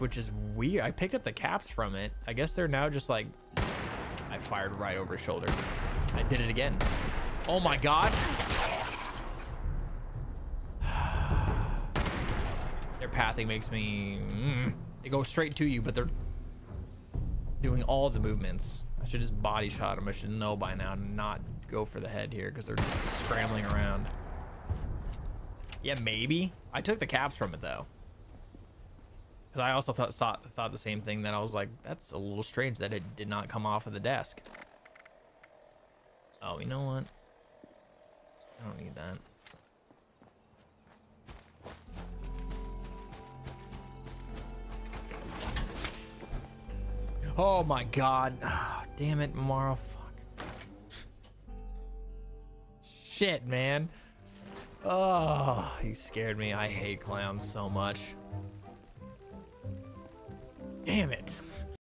which is weird. I picked up the caps from it. I guess they're now just like I fired right over shoulder. I did it again. Oh my god. Their pathing makes me mm, they go straight to you, but they're doing all the movements. I should just body shot them. I should know by now not go for the head here because they're just scrambling around. Yeah, maybe. I took the caps from it though. Because I also thought, thought thought the same thing that I was like, that's a little strange that it did not come off of the desk. Oh, you know what? I don't need that. Oh my god. Oh, damn it, Amaro. Fuck. Shit, man. Ah, oh, he scared me. I hate clowns so much. Damn it.